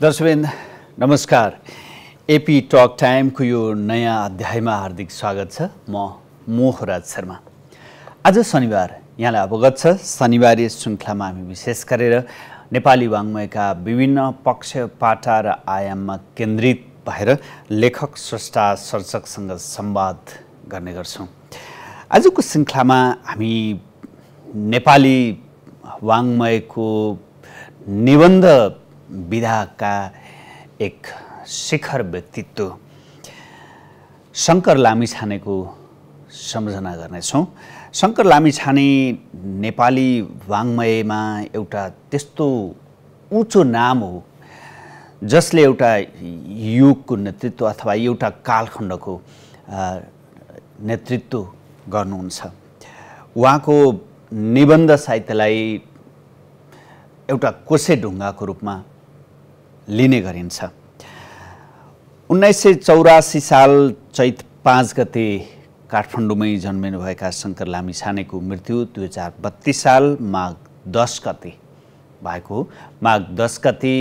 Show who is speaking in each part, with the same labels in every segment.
Speaker 1: दर्शकबिन नमस्कार। AP talk टाइमको यो नयाँ अध्यायमा हार्दिक स्वागत छ। म मोहराज शर्मा। आज शनिबार यहाँलाई अवगत छ शनिबारी श्रृङ्खलामा हामी विशेष गरेर नेपाली वाङ्मयका विभिन्न पक्ष पाटा र आयाममा केन्द्रित भएर लेखक स्रष्टा सर्जकसँग संवाद गर्ने गर्छौँ। आजको श्रृङ्खलामा हामी नेपाली वाङ्मयको निबन्ध विधाका एक शिखर व्यक्तित्व शङ्कर लामिछानेको सम्झना गर्नेछौँ। शङ्कर लामिछाने नेपाली वाङ्मयमा एउटा त्यस्तो उँचो नाम हो जसले एउटा युगको नेतृत्व अथवा एउटा कालखण्डको नेतृत्व गर्नुहुन्छ। उहाँको निबन्ध साहित्यलाई एउटा कोसे ढुङ्गाको रूपमा लिने गरिन्छ। उन्नाइस सय चौरासी साल चैत पाँच गते काठमाडौँमै जन्मिनुभएका शङ्कर लामिछानेको मृत्यु दुई हजार बत्तिस साल माघ दस गते भएको माघ दस गते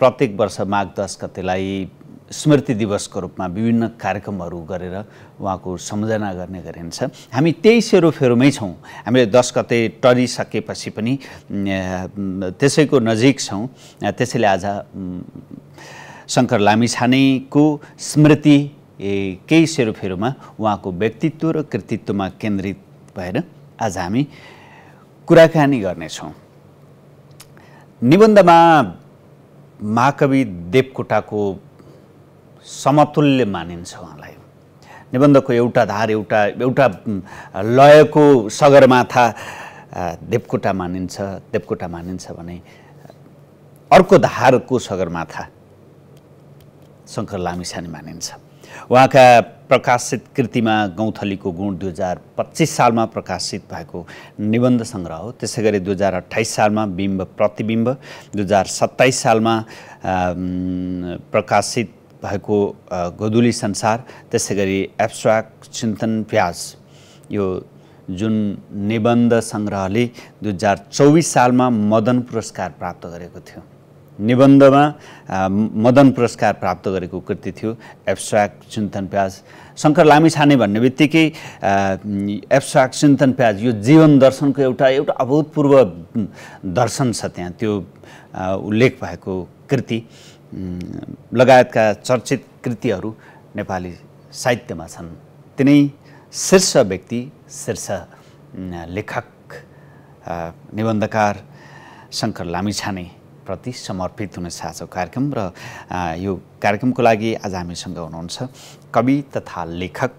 Speaker 1: प्रत्येक वर्ष माघ दस गतेलाई स्मृति दिवसको रूपमा विभिन्न कार्यक्रमहरू गरेर उहाँको सम्झना गर्ने गरिन्छ। हामी त्यही सेरोफेरोमै छौँ। हामीले दस गते टरिसकेपछि पनि त्यसैको नजिक छौँ। त्यसैले आज शङ्कर लामिछानेको स्मृति केही सेरोफेरोमा उहाँको व्यक्तित्व र कृतित्वमा केन्द्रित भएर आज हामी कुराकानी गर्नेछौँ। निबन्धमा महाकवि देवकोटाको समतुल्य मानिन्छ उहाँलाई। निबन्धको एउटा धार एउटा एउटा लयको सगरमाथा देवकोटा मानिन्छ देवकोटा मानिन्छ भने अर्को धारको सगरमाथा शङ्कर लामिछाने मानिन्छ। उहाँका प्रकाशित कृतिमा गौँथलीको गुण दुई हजार पच्चिस सालमा प्रकाशित भएको निबन्ध सङ्ग्रह हो। त्यसै गरी दुई हजार अठाइस सालमा बिम्ब प्रतिबिम्ब दुई हजार सत्ताइस सालमा प्रकाशित भएको गोधुली संसार त्यसै गरी एब्स्ट्राक्ट चिन्तन प्याज यो जुन निबन्ध सङ्ग्रहले दुई हजार चौबिस सालमा मदन पुरस्कार प्राप्त गरेको थियो। निबन्धमा मदन पुरस्कार प्राप्त गरेको कृति थियो एब्स्ट्राक्ट चिन्तन प्याज। शङ्कर लामिछाने भन्ने बित्तिकै एब्स्ट्राक्ट चिन्तन प्याज यो जीवन दर्शनको एउटा एउटा अभूतपूर्व दर्शन छ त्यहाँ त्यो उल्लेख भएको कृति। लगायतका चर्चित कृतिहरू नेपाली साहित्यमा छन्। तिनै शीर्ष व्यक्ति शीर्ष लेखक निबन्धकार शङ्कर लामिछाने प्रति समर्पित हुने साझो कार्यक्रम र यो कार्यक्रमको लागि आज हामीसँग हुनुहुन्छ कवि तथा लेखक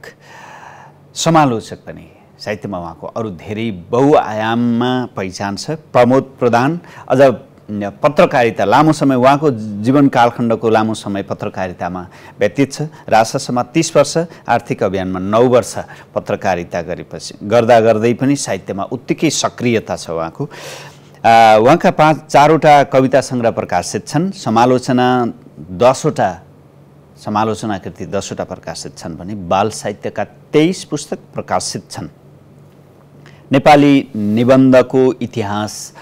Speaker 1: समालोचक पनि। साहित्यमा उहाँको अरू धेरै बहुआयाममा पहिचान छ। प्रमोद प्रधान अझ पत्रकारिता लामो समय उहाँको जीवन कालखण्डको लामो समय पत्रकारितामा व्यतीत छ। राजशासनमा तिस वर्ष आर्थिक अभियानमा नौ वर्ष पत्रकारिता गरेपछि गर्दा गर्दै पनि साहित्यमा उत्तिकै सक्रियता छ उहाँको। उहाँका पाँच चारवटा कविता सङ्ग्रह प्रकाशित छन्। समालोचना दसवटा समालोचना कृति दसवटा प्रकाशित छन् भने बाल साहित्यका तेइस पुस्तक प्रकाशित छन्। नेपाली निबन्धको इतिहास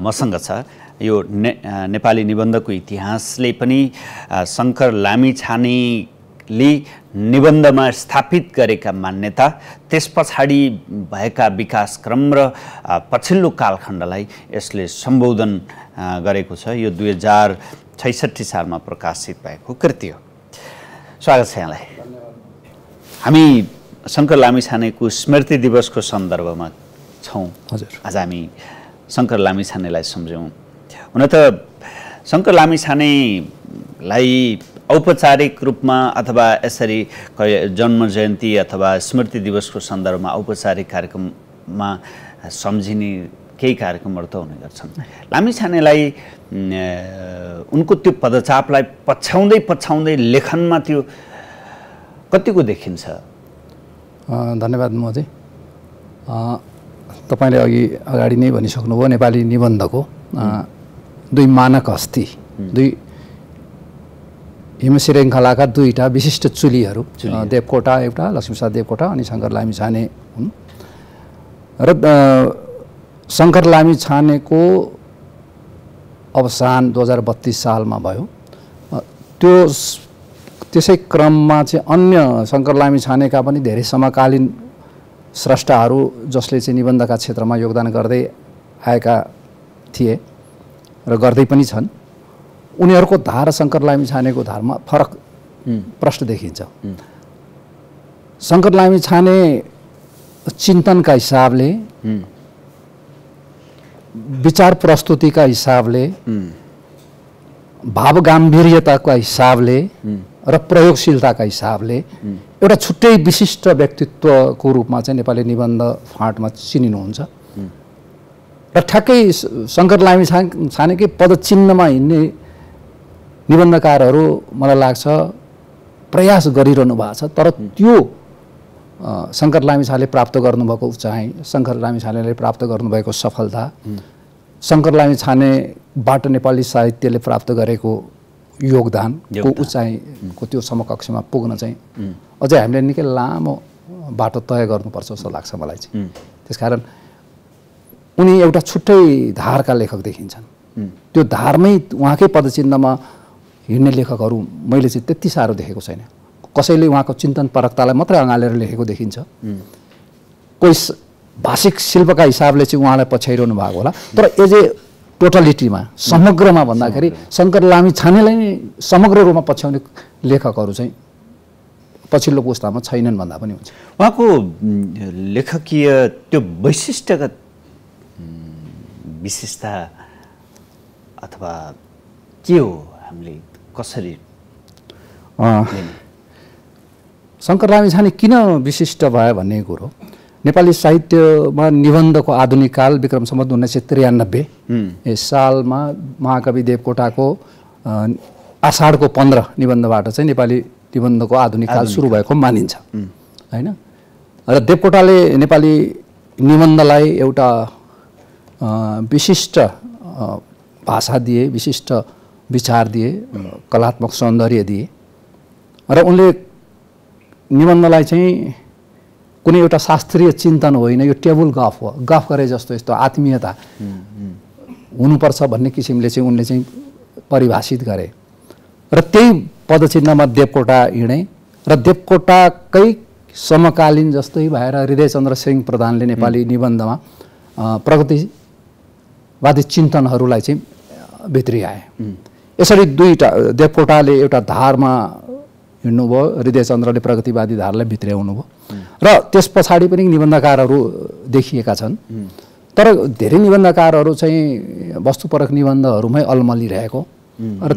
Speaker 1: मसँग छ। यो ने नेपाली निबन्धको इतिहासले पनि शङ्कर लामिछानेले निबन्धमा स्थापित गरेका मान्यता त्यस पछाडि भएका विकासक्रम र पछिल्लो कालखण्डलाई यसले सम्बोधन गरेको छ। यो दुई हजार छैसठी सालमा प्रकाशित भएको कृति हो। स्वागत छ यहाँलाई। हामी शङ्कर लामिछानेको स्मृति दिवसको सन्दर्भमा छौँ। हजुर। आज हामी शङ्कर लामिछानेलाई सम्झौँ। हुन त शङ्कर लामिछानेलाई औपचारिक रूपमा अथवा यसरी जन्म जयन्ती अथवा स्मृति दिवसको सन्दर्भमा औपचारिक कार्यक्रममा सम्झिने केही कार्यक्रमहरू त हुने गर्छन्। लामिछानेलाई उनको त्यो पदचापलाई पछ्याउँदै पछ्याउँदै लेखनमा त्यो कतिको देखिन्छ?
Speaker 2: धन्यवाद महोदय तपाईँले अघि अगाडि नै भनिसक्नुभयो नेपाली निबन्धको। दुई मानक हस्ती दुई हिम श्रृङ्खलाका दुईवटा विशिष्ट चुलीहरू देवकोटा एउटा लक्ष्मीप्रसाद देवकोटा अनि शङ्कर लामी छाने हुन् र शङ्कर लामी छानेको अवसान दुई हजार बत्तिस सालमा भयो त्यो त्यसै क्रममा चाहिँ अन्य शङ्कर लामी छानेका पनि धेरै समकालीन स्रष्टाहरू जसले चाहिँ निबन्धका क्षेत्रमा योगदान गर्दै आएका थिए र गर्दै पनि छन्। उनीहरूको धार शङ्कर लामी छानेको धारमा फरक प्रश्न देखिन्छ। शङ्कर लामी छाने चिन्तनका हिसाबले विचार प्रस्तुतिका हिसाबले भाव गाम्भीर्यताका हिसाबले र प्रयोगशीलताका हिसाबले एउटा छुट्टै विशिष्ट व्यक्तित्वको रूपमा चाहिँ नेपाली निबन्ध फाँटमा चिनिनुहुन्छ। र ठ्याक्कै शङ्कर लामी छा छानेकै पदचिन्हमा हिँड्ने निबन्धकारहरू मलाई लाग्छ प्रयास गरिरहनु भएको छ तर त्यो शङ्कर लामी छाले प्राप्त गर्नुभएको उचाइ शङ्कर लामी छानेले प्राप्त गर्नुभएको सफलता शङ्कर लामी छानेबाट नेपाली साहित्यले प्राप्त गरेको योगदानको
Speaker 1: योगदान।
Speaker 2: उचाइको त्यो समकक्षमा पुग्न चाहिँ अझै हामीले निकै लामो बाटो तय गर्नुपर्छ जस्तो लाग्छ मलाई चाहिँ। त्यसकारण उनी एउटा छुट्टै धारका लेखक देखिन्छन्। त्यो धारमै उहाँकै पदचिन्हमा हिँड्ने लेखकहरू मैले चाहिँ त्यति साह्रो देखेको छैन। कसैले उहाँको चिन्तन परकतालाई मात्रै अँगालेर लेखेको देखिन्छ। कोही भाषिक शिल्पका हिसाबले चाहिँ उहाँलाई पछ्याइरहनु भएको होला। तर एज ए टोटलिटीमा समग्रमा भन्दाखेरि शङ्कर लामी छानेलाई नै समग्र रूपमा पछ्याउने लेखकहरू चाहिँ पछिल्लो पुस्तामा छैनन् भन्दा पनि हुन्छ।
Speaker 1: उहाँको लेखकीय त्यो वैशिष्ट्यगत विशेषता अथवा के हो हामीले कसरी?
Speaker 2: शङ्कर लामी छाने किन विशिष्ट भयो भन्ने कुरो नेपाली साहित्यमा निबन्धको आधुनिक काल विक्रम सम्बन्ध उन्नाइस सय त्रियानब्बे यस सालमा महाकवि देवकोटाको आषाढको पन्ध्र निबन्धबाट चाहिँ नेपाली निबन्धको आधुनिक काल सुरु भएको मानिन्छ। होइन? र देवकोटाले नेपाली निबन्धलाई एउटा विशिष्ट भाषा दिए विशिष्ट विचार दिए कलात्मक सौन्दर्य दिए। र उनले निबन्धलाई चाहिँ कुनै एउटा शास्त्रीय चिन्तन होइन यो टेबल गफ हो। गफ गरे जस्तो यस्तो आत्मीयता हुनुपर्छ भन्ने किसिमले चाहिँ उनले चाहिँ परिभाषित गरे। र त्यही पदचिन्हमा देवकोटा हिँडे र देवकोटाकै समकालीन जस्तै भएर हृदयचन्द्र सिंह प्रधानले नेपाली निबन्धमा अ, प्रगतिवादी चिन्तनहरूलाई चाहिँ भित्रिआए यसरी दुईवटा देवकोटाले एउटा धारमा हिँड्नुभयो हृदयचन्द्रले प्रगतिवादी धारलाई भित्र्याउनु भयो र त्यस पछाडि पनि निबन्धकारहरू देखिएका छन्। तर धेरै निबन्धकारहरू चाहिँ वस्तुपरक निबन्धहरूमै अल्मलिरहेको। र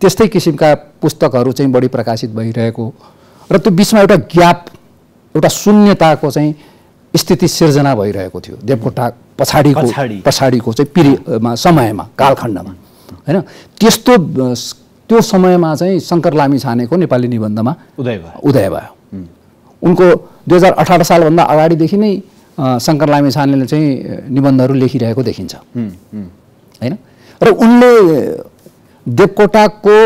Speaker 2: त्यस्तै किसिमका पुस्तकहरू चाहिँ बढी प्रकाशित भइरहेको। र त्यो बिचमा एउटा ग्याप एउटा शून्यताको चाहिँ स्थिति सिर्जना भइरहेको थियो। देवकोटा पछाडिको
Speaker 1: पछाडि।
Speaker 2: पछाडिको चाहिँ पिरियडमा समयमा कालखण्डमा। होइन? त्यस्तो त्यो समयमा चाहिँ शङ्कर लामी छानेको नेपाली निबन्धमा
Speaker 1: उदय भयो।
Speaker 2: उदय भयो। उनको दुई हजार अठार सालभन्दा अगाडिदेखि नै शङ्कर लामी छानेले चाहिँ निबन्धहरू लेखिरहेको देखिन्छ। होइन? र उनले देवकोटाको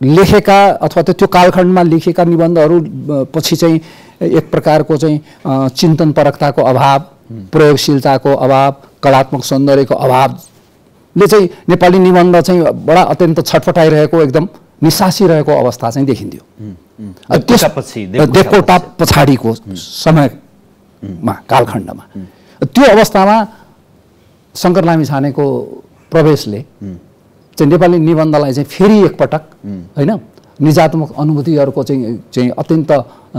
Speaker 2: लेखेका अथवा त्यो कालखण्डमा लेखेका निबन्धहरू पछि चाहिँ एक प्रकारको चाहिँ चिन्तन परकताको अभाव प्रयोगशीलताको अभाव कलात्मक सौन्दर्यको अभावले चाहिँ नेपाली निबन्ध चाहिँ बडा अत्यन्त छटपटाइरहेको एकदम निसासिरहेको अवस्था चाहिँ देखिन्थ्यो।
Speaker 1: देवकोटा
Speaker 2: पछाडिको समयमा कालखण्डमा। त्यो अवस्थामा शङ्कर लामी छानेको प्रवेशले चाहिँ नेपाली निबन्धलाई चाहिँ फेरि एकपटक होइन निजात्मक अनुभूतिहरूको चाहिँ चाहिँ अत्यन्त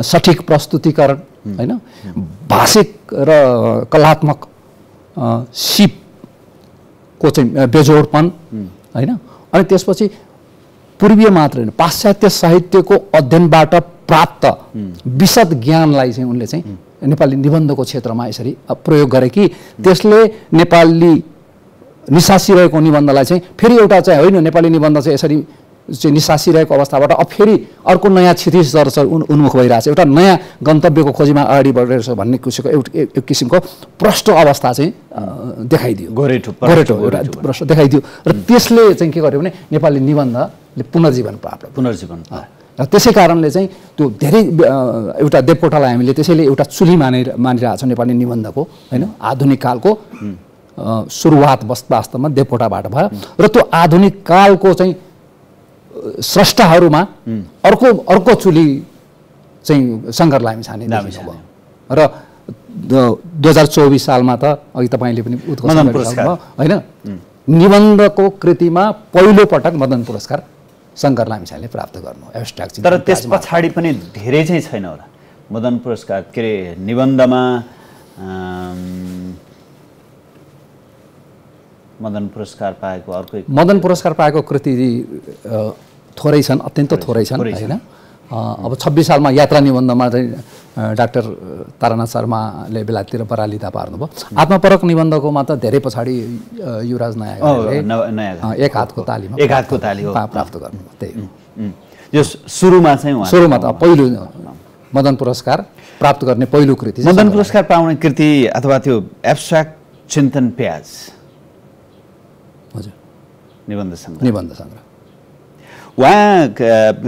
Speaker 2: सठिक प्रस्तुतिकरण होइन भाषिक र कलात्मक सिपको चाहिँ बेजोडपन होइन अनि त्यसपछि पूर्वीय मात्र होइन पाश्चात्य साहित्यको अध्ययनबाट प्राप्त विशद ज्ञानलाई चाहिँ उनले चाहिँ नेपाली निबन्धको क्षेत्रमा यसरी प्रयोग गरे कि त्यसले नेपाली निसासिरहेको निबन्धलाई चाहिँ फेरि एउटा चाहिँ होइन नेपाली निबन्ध चाहिँ यसरी चाहिँ निसासिरहेको अवस्थाबाट अब फेरि अर्को नयाँ क्षितिज दर्श उन् उन्मुख भइरहेछ एउटा नयाँ गन्तव्यको खोजीमा अगाडि बढिरहेछ भन्ने किसिमको एउटा किसिमको प्रष्ट अवस्था चाहिँ देखाइदियो।
Speaker 1: गोरेटो, प्रष्ट
Speaker 2: गोरेटो एउटा प्रश्न देखाइदियो। र त्यसले चाहिँ के गर्यो भने नेपाली निबन्धले पुनर्जीवन प्राप्त।
Speaker 1: पुनर्जीवन।
Speaker 2: र त्यसै कारणले चाहिँ त्यो धेरै एउटा देवकोटालाई हामीले त्यसैले एउटा चुली मानेर मानिरहेको छौँ नेपाली निबन्धको होइन? आधुनिक कालको। सुरुवात वस वास्तवमा देवकोटाबाट भयो। र त्यो आधुनिक कालको चाहिँ स्रष्टाहरूमा अर्को अर्को चुली चाहिँ शङ्कर देखिनु भयो। र दुई हजार चौबिस सालमा त अघि तपाईँले पनि गरेर
Speaker 1: पुरस्कार।
Speaker 2: होइन? निबन्धको कृतिमा पहिलो पटक मदन पुरस्कार शङ्कर लामिछानेले प्राप्त गर्नु एब्स्ट्राक्ट
Speaker 1: तर त्यस पछाडि पनि धेरै चाहिँ छैन होला। मदन पुरस्कार के अरे निबन्धमा मदन पुरस्कार पाएको अर्को
Speaker 2: मदन पुरस्कार पाएको कृति थोरै छन् अत्यन्त थोरै छन् होइन? अब छब्बिस सालमा यात्रा निबन्धमा चाहिँ डाक्टर तारानाथ शर्माले बेलायततिर परालिता पार्नुभयो। आत्मपरक निबन्धकोमा त धेरै पछाडि युवराज
Speaker 1: नयाँ
Speaker 2: एक हातको तालीमा
Speaker 1: एक हातको ताली
Speaker 2: प्राप्त गर्नु त्यही हो।
Speaker 1: सुरुमा चाहिँ
Speaker 2: सुरुमा त पहिलो मदन पुरस्कार प्राप्त गर्ने पहिलो कृति
Speaker 1: मदन पुरस्कार पाउने कृति अथवा त्यो एब्स्ट्राक्ट चिन्तन प्याज। निबन्ध सङ्ग्रह
Speaker 2: निबन्ध सङ्ग्रह
Speaker 1: उहाँ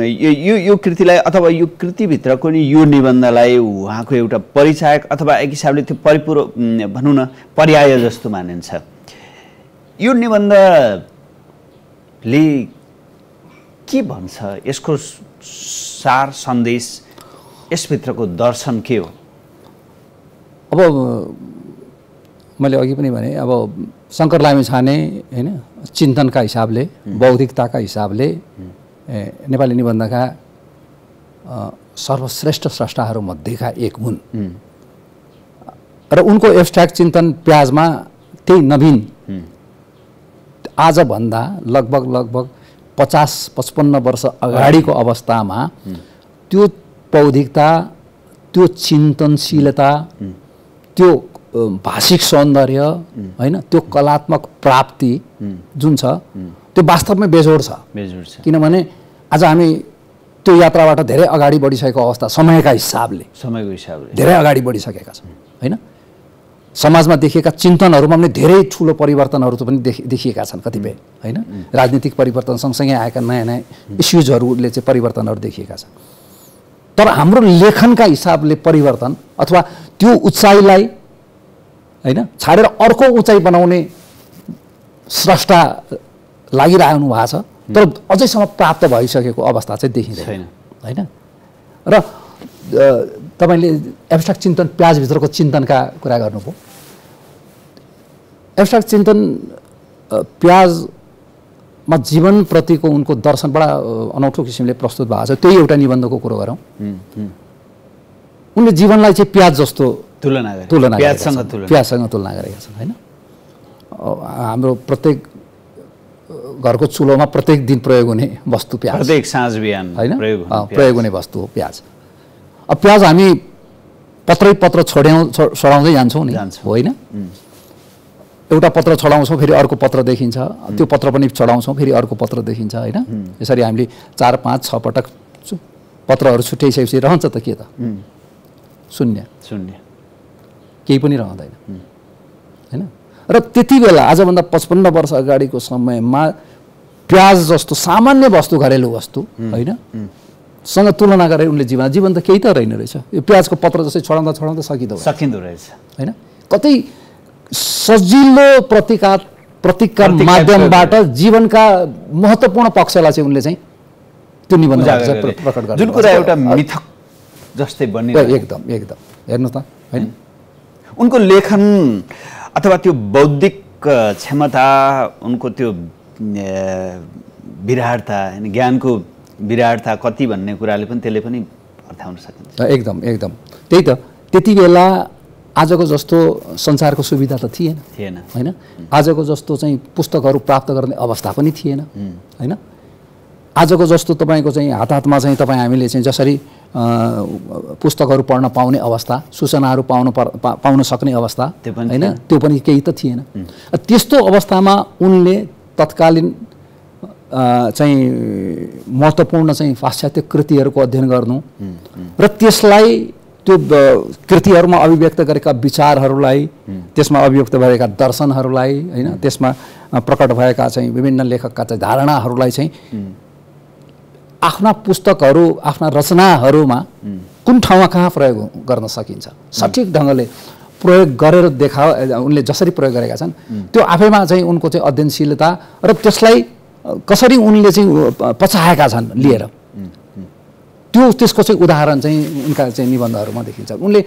Speaker 1: यो यो कृतिलाई अथवा यो कृतिभित्रको नि यो निबन्धलाई उहाँको एउटा परिचायक अथवा एक हिसाबले त्यो परिपूर्व भनौँ न पर्याय जस्तो मानिन्छ यो निबन्धले के भन्छ यसको सार सन्देश यसभित्रको दर्शन के हो
Speaker 2: अब मैले अघि पनि भने अब शङ्कर लामी छाने होइन चिन्तनका हिसाबले बौद्धिकताका हिसाबले नेपाली निबन्धका सर्वश्रेष्ठ स्रष्टाहरूमध्येका एक हुन्। र उनको एब्स्ट्राक्ट चिन्तन प्याजमा त्यही नवीन। आजभन्दा लगभग लगभग पचास पचपन्न वर्ष अगाडिको अवस्थामा त्यो बौद्धिकता त्यो चिन्तनशीलता त्यो भाषिक सौन्दर्य होइन त्यो कलात्मक प्राप्ति जुन छ त्यो वास्तवमै बेजोड छ।
Speaker 1: बेजोड छ।
Speaker 2: किनभने आज हामी त्यो यात्राबाट धेरै अगाडि बढिसकेको अवस्था समयका हिसाबले
Speaker 1: समयको हिसाबले।
Speaker 2: धेरै अगाडि बढिसकेका छौँ होइन? समाजमा देखिएका चिन्तनहरूमा पनि धेरै ठुलो परिवर्तनहरू त पनि देखि देखिएका छन् कतिपय होइन? राजनीतिक परिवर्तन सँगसँगै आएका नयाँ नयाँ इस्युजहरूले चाहिँ परिवर्तनहरू देखिएका छन्। तर हाम्रो लेखनका हिसाबले परिवर्तन अथवा त्यो उचाइलाई होइन? छाडेर अर्को उचाइ बनाउने स्रष्टा लागिरहनु भएको छ। तर अझैसम्म प्राप्त भइसकेको अवस्था चाहिँ देखिँदैन। होइन? र तपाईँले एब्स्ट्राक्ट चिन्तन प्याजभित्रको चिन्तनका कुरा गर्नुभयो। एब्स्ट्राक्ट चिन्तन प्याजमा जीवनप्रतिको उनको दर्शन बडा अनौठो किसिमले प्रस्तुत भएको छ। त्यही एउटा निबन्धको कुरो गरौँ। उनले जीवनलाई चाहिँ प्याज जस्तो
Speaker 1: तुलना। प्याजसँग। तुलना
Speaker 2: गरेका छन् होइन? हाम्रो प्रत्येक घरको चुलोमा प्रत्येक दिन प्रयोग हुने वस्तु प्याज।
Speaker 1: प्रत्येक साँझ बिहान
Speaker 2: होइन?
Speaker 1: प्रयोग हुने
Speaker 2: वस्तु हो प्याज। अब प्याज हामी पत्रै पत्र छोड्याउँ छोडाउँदै जान्छौँ नि। होइन? एउटा पत्र छोडाउँछौँ फेरि अर्को पत्र देखिन्छ। त्यो पत्र पनि छोडाउँछौँ फेरि अर्को पत्र देखिन्छ होइन? यसरी हामीले चार पाँच छ पटक पत्रहरू छुट्याइसकेपछि रहन्छ त के त? शून्य।
Speaker 1: शून्य।
Speaker 2: केही पनि रहँदैन। होइन? र त्यति बेला आजभन्दा पचपन्न वर्ष अगाडिको समयमा प्याज जस्तो सामान्य वस्तु घरेलु वस्तु होइन? सँग तुलना गरेर उनले जीवन जीवन त केही त रहेन रहेछ। यो प्याजको पत्र जस्तै छोडाउँदा छोडाउँदा सकिँदो
Speaker 1: सकिँदो रहेछ।
Speaker 2: होइन? कतै सजिलो प्रतिका प्रतीकका माध्यमबाट जीवनका महत्त्वपूर्ण पक्षलाई चाहिँ उनले चाहिँ त्यो निबन्ध प्रकट गर्नु
Speaker 1: जुन कुरा एउटा मिथक जस्तै बनि
Speaker 2: एकदम एकदम। हेर्नु त। होइन?
Speaker 1: उनको लेखन अथवा त्यो बौद्धिक क्षमता उनको त्यो विराटता होइन ज्ञानको विराटता कति भन्ने कुराले पनि त्यसले पनि अर्थाउन सकिन्छ।
Speaker 2: एकदम एकदम। त्यही त। त्यति बेला आजको जस्तो सञ्चारको सुविधा त थिएन।
Speaker 1: थिएन।
Speaker 2: होइन? आजको जस्तो चाहिँ पुस्तकहरू प्राप्त गर्ने अवस्था पनि थिएन। होइन? आजको जस्तो तपाईँको चाहिँ हात हातमा चाहिँ तपाईँ हामीले चाहिँ जसरी पुस्तकहरू पढ्न पाउने अवस्था सूचनाहरू पाउनु पा- पाउन सक्ने अवस्था होइन। त्यो पनि केही त थिएन। त्यस्तो अवस्थामा उनले तत्कालीन चाहिँ महत्त्वपूर्ण चाहिँ पाश्चात्य कृतिहरूको अध्ययन गर्नु र त्यसलाई त्यो कृतिहरूमा अभिव्यक्त गरेका विचारहरूलाई त्यसमा अभिव्यक्त भएका दर्शनहरूलाई होइन? त्यसमा प्रकट भएका चाहिँ विभिन्न लेखकका चाहिँ धारणाहरूलाई चाहिँ आफ्ना पुस्तकहरू आफ्ना रचनाहरूमा कुन ठाउँमा कहाँ प्रयोग गर्न सकिन्छ? सठिक ढङ्गले प्रयोग गरेर देखा उनले जसरी प्रयोग गरेका छन् त्यो आफैमा चाहिँ उनको चाहिँ अध्ययनशीलता र त्यसलाई कसरी उनले चाहिँ पचाएका छन् लिएर। त्यो त्यसको चाहिँ उदाहरण चाहिँ उनका चाहिँ निबन्धहरूमा देखिन्छ। उनले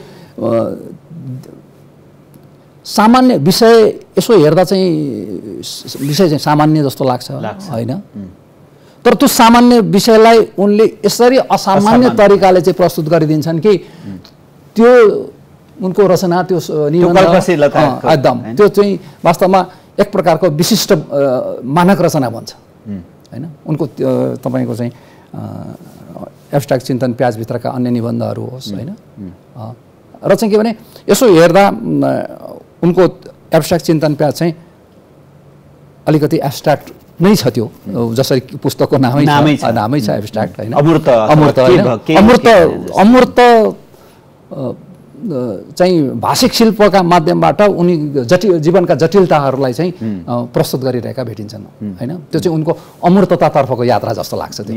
Speaker 2: सामान्य विषय यसो हेर्दा चाहिँ विषय चाहिँ सामान्य जस्तो लाग्छ। होइन? तर त्यो सामान्य विषयलाई उनले यसरी असामान्य। तरिकाले चाहिँ प्रस्तुत गरिदिन्छन् कि त्यो उनको रचना त्यो एकदम? त्यो चाहिँ वास्तवमा एक प्रकारको विशिष्ट मानक रचना बन्छ होइन? उनको तपाईँको चाहिँ एब्स्ट्राक्ट चिन्तन प्याजभित्रका अन्य निबन्धहरू होस् होइन? र चाहिँ के भने यसो हेर्दा उनको एब्स्ट्राक्ट चिन्तन प्याज चाहिँ अलिकति एब्स्ट्राक्ट नै छ त्यो। जसरी पुस्तकको नामै
Speaker 1: नामै
Speaker 2: छ। नामै छ एब्स्ट्राक्ट होइन।
Speaker 1: अमूर्त
Speaker 2: अमूर्त अमूर्त अमूर्त चाहिँ भाषिक शिल्पका माध्यमबाट उनी जटिल जीवनका जटिलताहरूलाई चाहिँ प्रस्तुत गरिरहेका भेटिन्छन् होइन? त्यो चाहिँ उनको अमूर्ततातर्फको यात्रा जस्तो लाग्छ त्यो।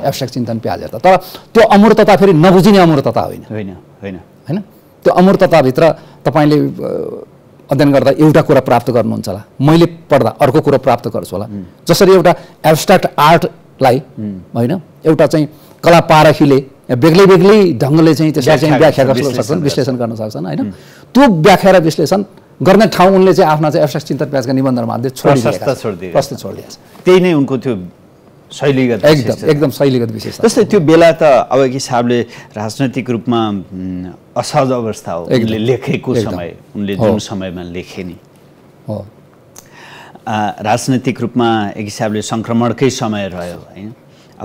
Speaker 2: एब्स्ट्राक्ट चिन्तन प्याज हेर्दा तर त्यो अमूर्तता फेरि नबुझिने अमूर्तता होइन।
Speaker 1: होइन। होइन।
Speaker 2: होइन? त्यो अमूर्तताभित्र तपाईँले अध्ययन गर्दा एउटा कुरा प्राप्त गर्नुहुन्छ होला। मैले पढ्दा अर्को कुरो प्राप्त गर्छु होला। जसरी एउटा एब्स्ट्राक्ट आर्टलाई होइन एउटा चाहिँ कला पारखीले बेग्लै बेग्लै ढङ्गले चाहिँ त्यसलाई चाहिँ
Speaker 1: व्याख्या
Speaker 2: गर्न सक्छन्
Speaker 1: विश्लेषण
Speaker 2: गर्न सक्छन्। होइन? त्यो व्याख्या र विश्लेषण गर्ने ठाउँ उनले चाहिँ आफ्ना चाहिँ एब्स्ट्राक्ट चिन्तन प्याजका निबन्धहरू माध्यम छोडिदिएका
Speaker 1: प्रशस्त
Speaker 2: छन्।
Speaker 1: छोडिदिएका। त्यही नै उनको त्यो शैलीगत
Speaker 2: एकदम। एकदम शैलीगत विशेषता
Speaker 1: जस्तै त्यो बेला त अब एक हिसाबले राजनैतिक रूपमा असहज अवस्था हो। उनले लेखेको। समय उनले। जुन समयमा लेखे नि
Speaker 2: हो
Speaker 1: राजनैतिक रूपमा एक हिसाबले सङ्क्रमणकै समय रह्यो होइन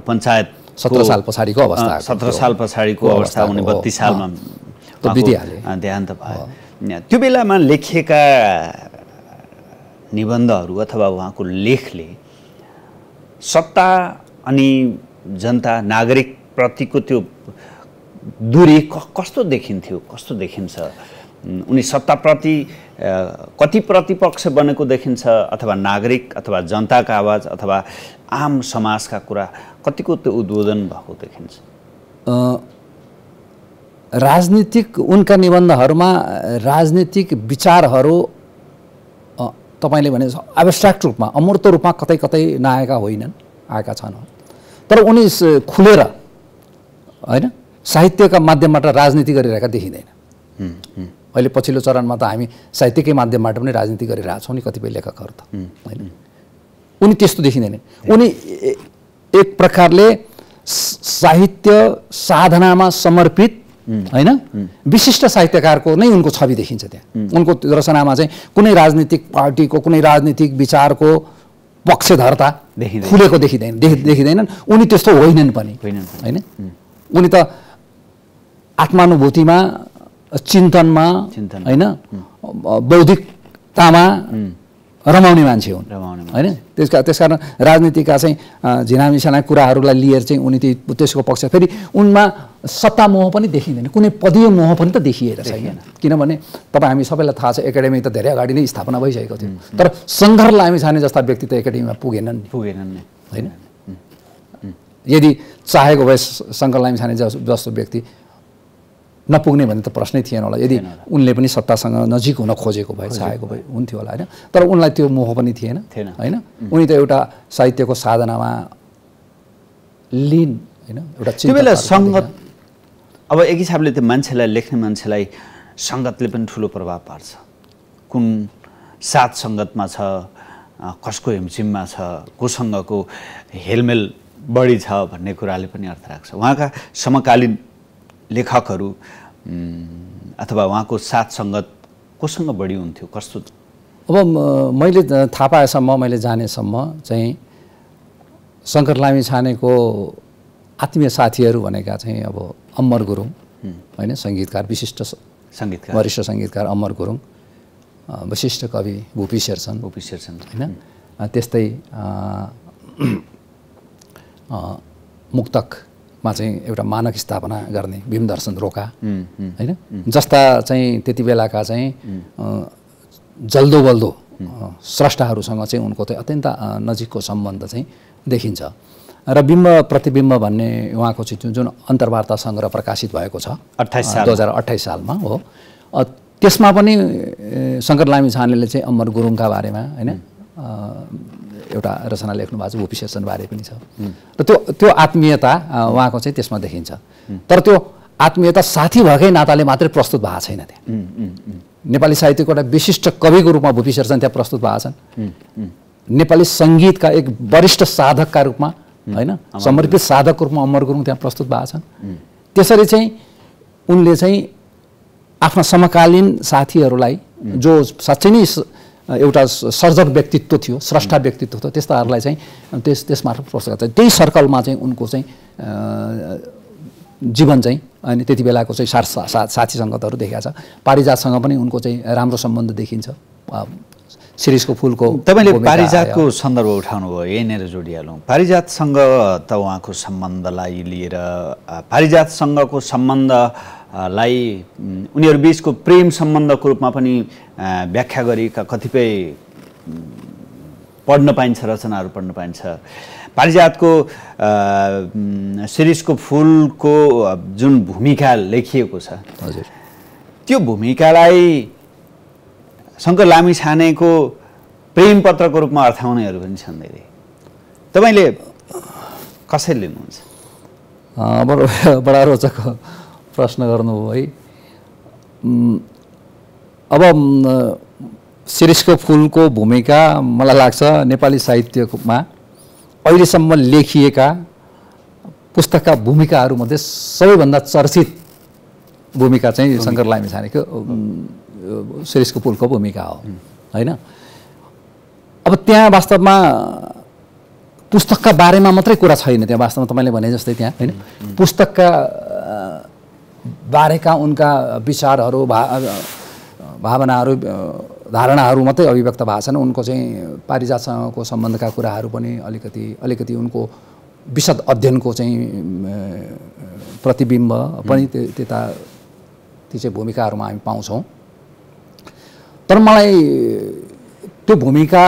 Speaker 1: पञ्चायत
Speaker 2: सत्र साल पछाडिको अवस्था
Speaker 1: सत्र। साल पछाडिको अवस्था उनी। बत्तिस सालमा देहान्त भयो त्यो बेलामा लेखिएका निबन्धहरू अथवा उहाँको लेखले सत्ता अनि जनता नागरिक प्रतिको त्यो दूरी कस्तो देखिन्थ्यो कस्तो देखिन्छ? उनी सत्ताप्रति कति प्रतिपक्ष बनेको देखिन्छ? अथवा नागरिक अथवा जनताका आवाज अथवा आम समाजका कुरा कतिको त्यो उद्बोधन भएको देखिन्छ?
Speaker 2: राजनीतिक उनका निबन्धहरूमा राजनीतिक विचारहरू तपाईँले भने एब्स्ट्राक्ट रूपमा अमूर्त रूपमा कतै कतै नआएका होइनन् आएका छन्। तर उनी खुलेर होइन साहित्यका माध्यमबाट राजनीति गरिरहेका देखिँदैन। अहिले पछिल्लो चरणमा त हामी साहित्यकै माध्यमबाट पनि राजनीति गरिरहेछौँ नि कतिपय लेखकहरू त होइन। उनी त्यस्तो देखिँदैन। उनी एक प्रकारले साहित्य साधनामा समर्पित होइन? विशिष्ट साहित्यकारको नै उनको छवि देखिन्छ त्यहाँ। उनको रचनामा चाहिँ कुनै राजनीतिक पार्टीको कुनै राजनीतिक विचारको पक्षधरता। खुलेको देखिँदैन देखि देखिँदैनन्। उनी त्यस्तो होइनन् पनि होइन? उनी त आत्मानुभूतिमा चिन्तनमा
Speaker 1: चिन्तन।
Speaker 2: होइन? बौद्धिकतामा रमाउने मान्छे हुन्। होइन? त्यसका त्यसकारण राजनीतिका चाहिँ झिनामिसाना कुराहरूलाई लिएर चाहिँ उनी त्यसको पक्ष। फेरि उनमा सत्ता मोह पनि देखिँदैन। कुनै पदीय मोह पनि त देखिएर छैन। किनभने तपाईँ हामी सबैलाई थाहा छ एकाडेमी त धेरै अगाडि नै स्थापना भइसकेको थियो। तर शङ्कर लामी छाने जस्ता व्यक्ति त एकाडेमीमा पुगेनन्
Speaker 1: पुगेनन्
Speaker 2: होइन? यदि चाहेको भए स- शङ्कर लामी छाने जस- जस्तो व्यक्ति नपुग्ने भने त प्रश्नै थिएन होला। यदि उनले पनि सत्तासँग नजिक हुन खोजेको भए चाहेको भए हुन्थ्यो होला होइन? तर उनलाई त्यो मोह पनि थिएन
Speaker 1: थिएन।
Speaker 2: होइन? उनी त एउटा साहित्यको साधनामा लिन होइन? एउटा
Speaker 1: त्यो बेला सङ्गत। अब एक हिसाबले त्यो मान्छेलाई लेख्ने मान्छेलाई सङ्गतले पनि ठुलो प्रभाव पार्छ। कुन साथ सङ्गतमा छ कसको हिमचिममा छ कोसँगको हेलमेल बढी छ भन्ने कुराले पनि अर्थ राख्छ। उहाँका समकालीन लेखकहरू अथवा उहाँको साथ सङ्गत कोसँग बढी हुन्थ्यो? कस्तो?
Speaker 2: अब मैले थाहा पाएसम्म मैले जानेसम्म चाहिँ शङ्कर लामी छानेको आत्मीय साथीहरू भनेका चाहिँ अब अमर गुरुङ होइन सङ्गीतकार विशिष्ट
Speaker 1: सङ्गीतकार।
Speaker 2: वरिष्ठ सङ्गीतकार अमर गुरुङ विशिष्ट कवि भूपी शेरछन्
Speaker 1: गोपी शेरचन
Speaker 2: होइन त्यस्तै अ, मुक्तकमा चाहिँ एउटा मानक स्थापना गर्ने भीमदर्शन रोका। होइन? जस्ता चाहिँ त्यति बेलाका चाहिँ जल्दो बल्दो स्रष्टाहरूसँग चाहिँ उनको चाहिँ अत्यन्त नजिकको सम्बन्ध चाहिँ देखिन्छ। र बिम्ब प्रतिबिम्ब भन्ने उहाँको चाहिँ जुन- अन्तर्वार्ता सङ्ग्रह प्रकाशित भएको छ
Speaker 1: 28 सालमा।
Speaker 2: दुई हजार अठाइस सालमा हो। त्यसमा पनि शङ्कर लामी छानेले चाहिँ अमर गुरुङका बारेमा होइन? एउटा रचना लेख्नु भएको छ भूपी शेषन बारे पनि छ। र त्यो त्यो आत्मीयता उहाँको चाहिँ त्यसमा देखिन्छ। तर त्यो आत्मीयता साथी भएकै नाताले मात्रै प्रस्तुत भएको छैन त्यहाँ। नेपाली साहित्यको एउटा विशिष्ट कविको रूपमा भूपी शेरचन त्यहाँ प्रस्तुत भएको छन्। नेपाली सङ्गीतका एक वरिष्ठ साधकका रूपमा होइन? समर्पित साधकको रूपमा अमर गुरुङ त्यहाँ प्रस्तुत भएको छन्। त्यसरी चाहिँ उनले चाहिँ आफ्ना समकालीन साथीहरूलाई जो साँच्चै नै एउटा सर्जक व्यक्तित्व थियो स्रष्टा व्यक्तित्व थियो त्यस्ताहरूलाई चाहिँ त्यस त्यसमार्फत प्रस्तुत गर्छ। त्यही सर्कलमा चाहिँ उनको चाहिँ जीवन चाहिँ अनि त्यति बेलाको चाहिँ साथ सा, साथी सङ्गतहरू देखाएको छ। पारिजातसँग पनि उनको चाहिँ राम्रो सम्बन्ध देखिन्छ। शिरीषको फुलको
Speaker 1: तपाईँले पारिजातको। सन्दर्भ उठाउनु भयो यहीँनिर जोडिहालौँ। पारिजातसँग त उहाँको सम्बन्धलाई लिएर पारिजातसँगको सम्बन्धलाई उम्, उनीहरू बिचको प्रेम सम्बन्धको रूपमा पनि व्याख्या गरेका कतिपय पढ्न पाइन्छ रचनाहरू पढ्न पाइन्छ। पारिजातको शिरीषको फुलको जुन भूमिका लेखिएको छ
Speaker 2: हजुर।
Speaker 1: त्यो भूमिकालाई शङ्कर लामी छानेको प्रेम पत्रको रूपमा अर्थाउनेहरू पनि छन् धेरै। तपाईँले कसरी लिनुहुन्छ?
Speaker 2: बडा रोचक प्रश्न गर्नुभयो है अब शिरीषको फुलको भूमिका मलाई लाग्छ नेपाली साहित्यमा अहिलेसम्म लेखिएका पुस्तकका भूमिकाहरूमध्ये सबैभन्दा चर्चित भूमिका चाहिँ शङ्कर लामी छानेको शिरीषको फुलको भूमिका हो होइन? अब त्यहाँ वास्तवमा पुस्तकका बारेमा मात्रै कुरा छैन त्यहाँ वास्तवमा तपाईँले भने जस्तै त्यहाँ होइन? पुस्तकका बारेका उनका विचारहरू भा भावनाहरू धारणाहरू मात्रै अभिव्यक्त भएको छन्। उनको चाहिँ पारिजातसँगको सम्बन्धका कुराहरू पनि अलिकति अलिकति उनको विशद अध्ययनको चाहिँ प्रतिबिम्ब पनि त्य- त्यता ती चाहिँ भूमिकाहरूमा हामी पाउँछौँ। तर मलाई त्यो भूमिका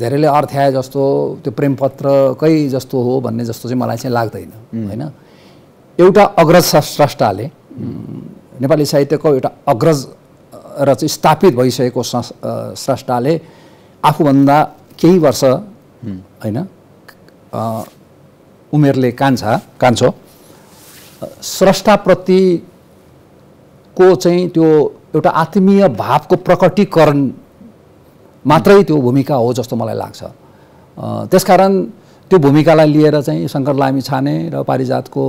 Speaker 2: धेरैले अर्थ्याए जस्तो त्यो प्रेमपत्रकै जस्तो हो भन्ने जस्तो चाहिँ मलाई चाहिँ लाग्दैन होइन? एउटा अग्रज स्र- स्रष्टाले नेपाली साहित्यको एउटा अग्रज र चाहिँ स्थापित भइसकेको स्रष्टाले आफूभन्दा केही वर्ष होइन उमेरले कान्छा कान्छो अ, स्रष्टाप्रति को चाहिँ त्यो एउटा आत्मीय भावको प्रकटीकरण मात्रै त्यो भूमिका हो जस्तो मलाई लाग्छ। त्यसकारण त्यो भूमिकालाई लिएर चाहिँ शङ्कर लामी छाने र पारिजातको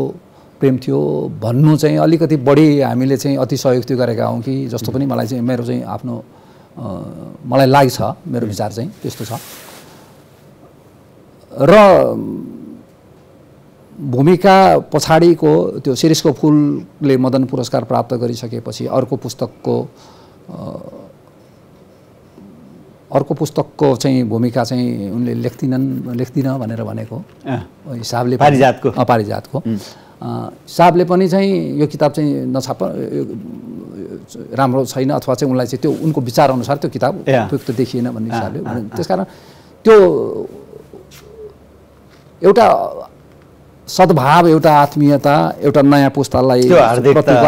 Speaker 2: प्रेम थियो भन्नु चाहिँ अलिकति बढी हामीले चाहिँ अति सहयुक्ति गरेका हौँ कि जस्तो पनि मलाई चाहिँ मेरो चाहिँ आफ्नो मलाई लाग्छ मेरो विचार चाहिँ त्यस्तो छ। र भूमिका पछाडिको त्यो शिरीषको फुलले मदन पुरस्कार प्राप्त गरिसकेपछि अर्को पुस्तकको अर्को पुस्तकको चाहिँ भूमिका चाहिँ उनले लेख्दिनन् लेख्दिनँ भनेर भनेको। हिसाबले
Speaker 1: पारिजातको?
Speaker 2: पारिजातको। अ, हिसाबले पनि चाहिँ यो किताब चाहिँ नछाप राम्रो छैन अथवा चाहिँ उनलाई चाहिँ त्यो उनको विचारअनुसार त्यो किताब. उपयुक्त देखिएन भन्ने हिसाबले त्यसकारण त्यो एउटा सद्भाव एउटा आत्मीयता एउटा नयाँ पुस्तालाई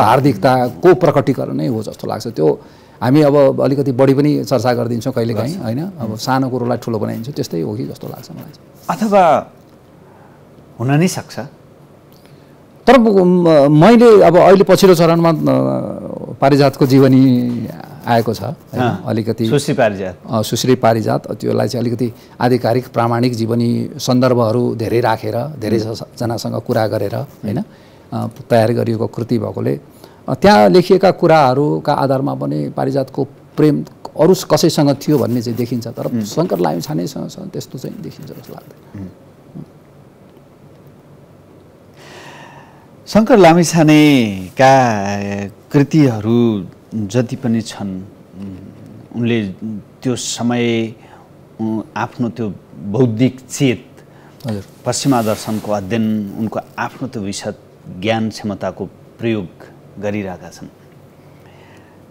Speaker 2: हार्दिकताको प्रकटीकरण नै हो जस्तो लाग्छ। त्यो हामी अब अलिकति बढी पनि चर्चा गरिदिन्छौँ कहिलेकाहीँ होइन? अब सानो कुरोलाई ठुलो बनाइदिन्छौँ त्यस्तै हो कि जस्तो लाग्छ मलाई।
Speaker 1: अथवा हुन नै सक्छ।
Speaker 2: तर मैले अब अहिले पछिल्लो चरणमा पारिजातको जीवनी आएको छ अलिकति
Speaker 1: सुश्री पारिजात।
Speaker 2: सुश्री पारिजात त्यसलाई चाहिँ अलिकति आधिकारिक प्रामाणिक जीवनी सन्दर्भहरू धेरै राखेर धेरै ज- जनासँग कुरा गरेर होइन? तयार गरिएको कृति भएकोले त्यहाँ लेखिएका कुराहरूका आधारमा पनि पारिजातको प्रेम अरू कसैसँग थियो भन्ने चाहिँ देखिन्छ तर शङ्कर लामी छानेसँग छ त्यस्तो चाहिँ देखिन्छ जस्तो लाग्दैन।
Speaker 1: शङ्कर लामिछानेका कृतिहरू जति पनि छन् उनले त्यो समय आफ्नो त्यो बौद्धिक चेत पश्चिमा दर्शनको अध्ययन उनको आफ्नो त्यो विशद ज्ञान क्षमताको प्रयोग गरिरहेका छन्।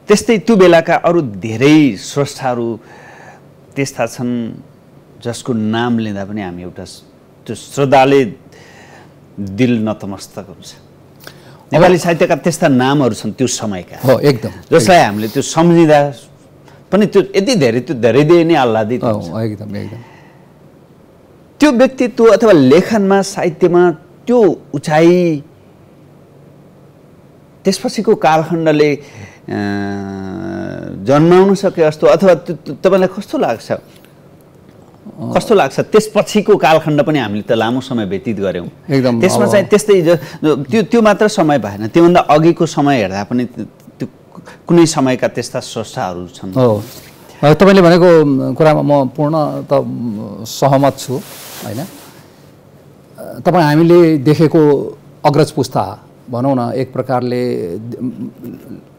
Speaker 1: त्यस्तै त्यो बेलाका अरू धेरै स्रष्टाहरू त्यस्ता छन् जसको नाम लिँदा पनि हामी एउटा त्यो श्रद्धाले दिल नतमस्तक हुन्छ। नेपाली साहित्यका त्यस्ता नामहरू छन् त्यो समयका।
Speaker 2: हो एकदम।
Speaker 1: जसलाई हामीले त्यो सम्झिँदा पनि त्यो यति धेरै त्यो धेरै धेरै नै आह्लादित।
Speaker 2: एकदम एकदम।
Speaker 1: त्यो व्यक्तित्व अथवा लेखनमा साहित्यमा त्यो उचाइ त्यसपछिको कालखण्डले जन्माउन सके जस्तो अथवा तपाईँलाई कस्तो लाग्छ? कस्तो लाग्छ? त्यसपछिको कालखण्ड पनि हामीले त लामो समय व्यतीत गऱ्यौँ।
Speaker 2: एकदम,
Speaker 1: त्यसमा चाहिँ त्यस्तै त्यो त्यो मात्र समय भएन। त्योभन्दा अघिको समय हेर्दा पनि त्यो कुनै समयका त्यस्ता स्रष्टाहरू छन्।
Speaker 2: तपाईँले भनेको कुरामा म पूर्ण त सहमत छु होइन? तपाईँ हामीले देखेको अग्रज पुस्ता भनौँ न एक प्रकारले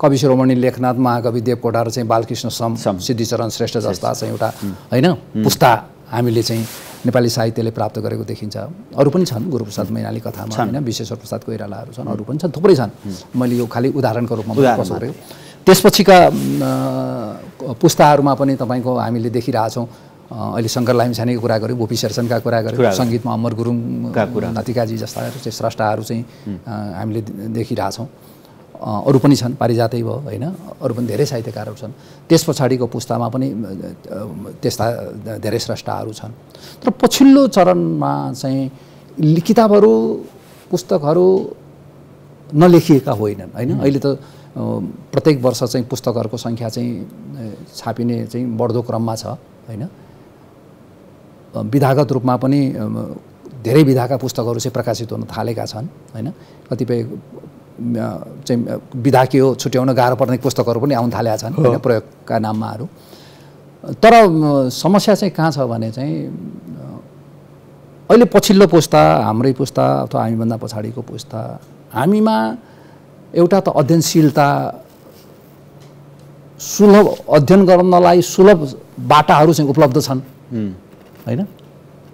Speaker 2: कवि शिरोमणि लेखनाथ महाकवि देवकोटा र चाहिँ बालकृष्ण सम। सिद्धिचरण श्रेष्ठ जस्ता चाहिँ एउटा होइन पुस्ता हामीले चाहिँ नेपाली साहित्यले प्राप्त गरेको देखिन्छ। अरू पनि छन् गुरुप्रसाद मैनाली कथामा होइन विश्वेश्वर प्रसाद कोइरालाहरू छन् अरू पनि छन् थुप्रै छन्। मैले यो खालि उदाहरणको रूपमा गरेको त्यसपछिका पुस्ताहरूमा पनि तपाईँको हामीले देखिरहेछौँ। अहिले शङ्कर लामिछानेको कुरा गऱ्यौँ गोपी शेरचनका कुरा गऱ्यौँ सङ्गीतमा अमर गुरुङका
Speaker 1: कुरा।
Speaker 2: नतिकाजी जस्ताहरू चाहिँ स्रष्टाहरू चाहिँ हामीले देखिरहेछौँ। अरू पनि छन् पारिजातै भयो होइन? अरू पनि धेरै साहित्यकारहरू छन्। त्यस पछाडिको पुस्तामा पनि त्यस्ता धेरै स्रष्टाहरू छन्। तर पछिल्लो चरणमा चाहिँ किताबहरू पुस्तकहरू नलेखिएका होइनन् होइन? अहिले त प्रत्येक वर्ष चाहिँ पुस्तकहरूको सङ्ख्या चाहिँ छापिने चाहिँ बढ्दो क्रममा छ होइन? विधागत रूपमा पनि धेरै विधाका पुस्तकहरू चाहिँ प्रकाशित हुन थालेका छन् होइन? कतिपय चाहिँ विधाकीय छुट्याउन गाह्रो पर्ने पुस्तकहरू पनि आउन थालेका छन् होइन प्रयोगका नाममाहरू तर समस्या चाहिँ कहाँ छ भने चाहिँ अहिले पछिल्लो पुस्ता हाम्रै पुस्ता अथवा हामीभन्दा पछाडिको पुस्ता हामीमा एउटा त अध्ययनशीलता सुलभ अध्ययन गर्नलाई सुलभ बाटाहरू चाहिँ उपलब्ध छन्। होइन?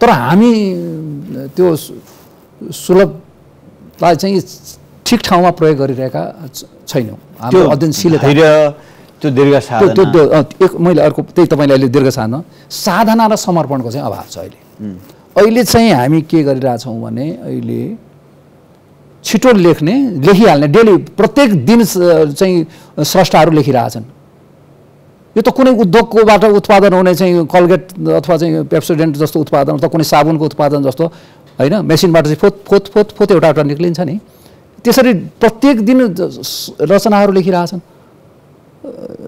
Speaker 2: तर हामी त्यो सुलभलाई चाहिँ ठिक ठाउँमा प्रयोग गरिरहेका छैनौँ। हाम्रो अध्ययनशीलता।
Speaker 1: धैर्य त्यो दीर्घ साधना।
Speaker 2: त्यो एक मैले अर्को त्यही तपाईँले अहिले दीर्घ साधना। साधना र समर्पणको चाहिँ अभाव छ अहिले। अहिले चाहिँ हामी के गरिरहेछौँ भने अहिले छिटो लेख्ने लेखिहाल्ने डेली प्रत्येक दिन चाहिँ स्रष्टाहरू लेखिरहेछन्। यो त कुनै उद्योगकोबाट उत्पादन हुने चाहिँ कलगेट अथवा चाहिँ पेप्सोडेन्ट जस्तो उत्पादन अथवा कुनै साबुनको उत्पादन जस्तो होइन? मेसिनबाट चाहिँ फोत फोत फोत फोत एउटा एउटा निक्लिन्छ नि। त्यसरी प्रत्येक दिन रचनाहरू लेखिरहेछन्।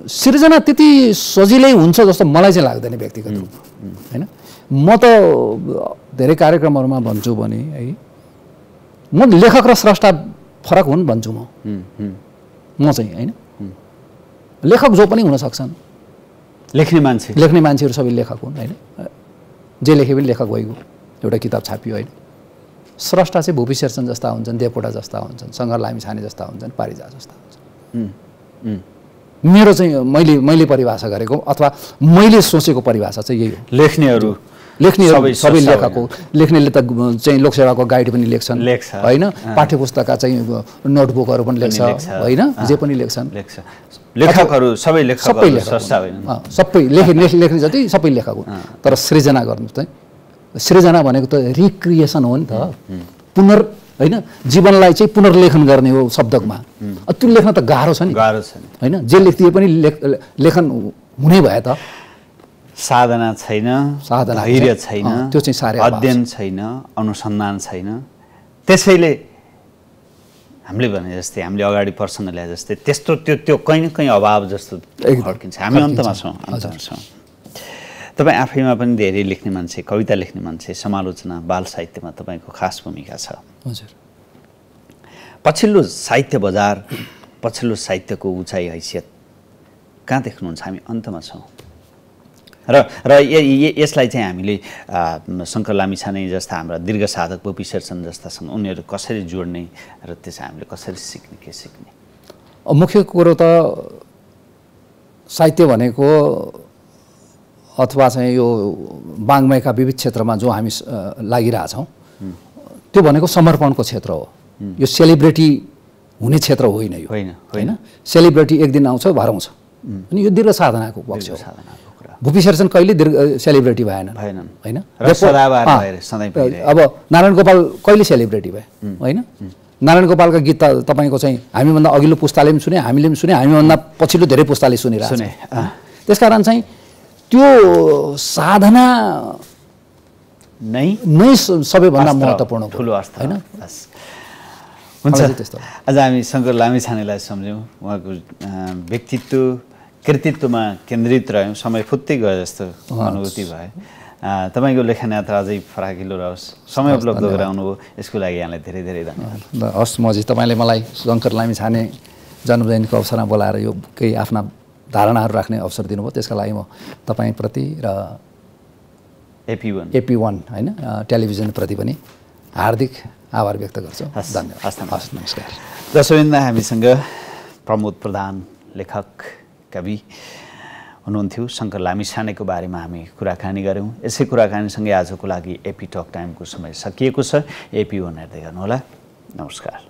Speaker 2: सृजना त्यति सजिलै हुन्छ जस्तो मलाई चाहिँ लाग्दैन व्यक्तिगत रूपमा होइन? म त धेरै कार्यक्रमहरूमा भन्छु भने है म लेखक र स्रष्टा फरक हुन् भन्छु म। म चाहिँ होइन? लेखक जो पनि हुन सक्छन्।
Speaker 1: लेख्ने मान्छे।
Speaker 2: लेख्ने मान्छेहरू सबै लेखक हुन् होइन? जे लेखे पनि लेखक भइगयो एउटा किताब छापियो होइन? स्रष्टा चाहिँ भूपी शेरचन जस्ता हुन्छन् देवकोटा जस्ता हुन्छन् सङ्गर लामी छाने जस्ता हुन्छन् पारिजा जस्ता हुन्छन्। मेरो चाहिँ मैले मैले परिभाषा गरेको अथवा मैले सोचेको परिभाषा चाहिँ यही हो।
Speaker 1: लेख्नेहरू।
Speaker 2: लेख्नेहरू
Speaker 1: सबै
Speaker 2: सबै
Speaker 1: स्रष्टा
Speaker 2: लेखक हो लेख्नेले त चाहिँ लोकसेवाको गाइड पनि लेख्छन्।
Speaker 1: लेख्छ।
Speaker 2: होइन? पाठ्यपुस्तकका चाहिँ नोटबुकहरू पनि लेख्छ। होइन? जे पनि लेख्छन्।
Speaker 1: लेख्छ। लेखकहरू सबै
Speaker 2: सबै लेखक अँ, सबै लेख लेख लेख्ने जति सबै लेखक हुन्। तर सृजना गर्नु चाहिँ सृजना भनेको त रिक्रिएसन हो नि त। पुनर् होइन? जीवनलाई चाहिँ पुनर्लेखन गर्ने हो शब्दमा। अ, त्यो लेख्न त गाह्रो छ नि।
Speaker 1: गाह्रो छ नि।
Speaker 2: होइन? जे लेखिदिए पनि लेख लेखन हुने भए त।
Speaker 1: साधना छैन
Speaker 2: साधना
Speaker 1: धैर्य
Speaker 2: छैन। त्यो चाहिँ साह्रै
Speaker 1: अध्ययन छैन अनुसन्धान छैन। त्यसैले हामीले भने जस्तै हामीले अगाडि प्रसङ्ग ल्याए जस्तै त्यस्तो त्यो त्यो कहीँ न कहीँ अभाव जस्तो फर्किन्छ। हामी। अन्तमा छौँ अन्तमा छौँ। तपाईँ आफैमा पनि धेरै लेख्ने मान्छे कविता लेख्ने मान्छे समालोचना बाल साहित्यमा तपाईँको खास भूमिका छ।
Speaker 2: हजुर।
Speaker 1: पछिल्लो साहित्य बजार पछिल्लो साहित्यको उचाइ हैसियत कहाँ देख्नुहुन्छ? हामी अन्तमा छौँ। र र यसलाई चाहिँ हामीले शङ्कर लामिछाने जस्ता हाम्रा दीर्घ साधक पोपी शेरचन जस्ता छन् उनीहरू कसरी जोड्ने र त्यस हामीले कसरी सिक्ने के सिक्ने?
Speaker 2: मुख्य कुरो त साहित्य भनेको अथवा चाहिँ यो वाङ्मयका विविध क्षेत्रमा जो हामी लागिरहेछौँ त्यो भनेको समर्पणको क्षेत्र हो। यो सेलिब्रेटी हुने क्षेत्र होइन यो।
Speaker 1: होइन,
Speaker 2: होइन। सेलिब्रेटी एक दिन आउँछ भराउँछ अनि यो दीर्घ साधनाको पक्ष हो। भूपी शेरचन कहिले दीर्घ सेलिब्रेटी भएनन्
Speaker 1: भएनन्।
Speaker 2: होइन। अब नारायण गोपाल कहिले सेलिब्रेटी भए? होइन? नारायण गोपालका गीत त तपाईँको चाहिँ हामीभन्दा अघिल्लो पुस्ताले पनि सुने हामीले पनि सुने हामीभन्दा पछिल्लो धेरै पुस्ताले सुनिरहेको
Speaker 1: सुने, अँ।
Speaker 2: त्यसकारण चाहिँ त्यो साधना
Speaker 1: नै
Speaker 2: नै सबैभन्दा महत्त्वपूर्ण
Speaker 1: ठुलो अस्त्र।
Speaker 2: होइन।
Speaker 1: हुन्छ।
Speaker 2: त्यस्तो
Speaker 1: आज हामी शङ्कर लामिछानेलाई सम्झ्यौँ। उहाँको व्यक्तित्व कृतित्वमा केन्द्रित रह्यौँ। समय फुत्तै गयो जस्तो अनुभूति भयो। तपाईँको लेखन यात्रा अझै फराकिलो रहोस्। समय उपलब्ध गराउनु भयो यसको लागि यहाँलाई धेरै धेरै धन्यवाद।
Speaker 2: ल, हस् मजी। तपाईँले मलाई शङ्कर लामी छाने जन्मजयन्तीको अवसरमा बोलाएर यो केही आफ्ना धारणाहरू राख्ने अवसर दिनुभयो। त्यसका लागि म तपाईँप्रति र
Speaker 1: एपी वान।
Speaker 2: एपी वान होइन टेलिभिजनप्रति पनि हार्दिक आभार व्यक्त गर्छु। धन्यवाद।
Speaker 1: हस्,
Speaker 2: नमस्कार।
Speaker 1: दर्शकवृन्द हामीसँग प्रमोद प्रधान लेखक। कवि हुनुहुन्थ्यो। शङ्कर लामिछानेको बारेमा हामी कुराकानी गऱ्यौँ। यसै कुराकानीसँगै आजको लागि एपी टक टाइमको समय सकिएको छ। एपी हेर्दै गर्नुहोला नमस्कार।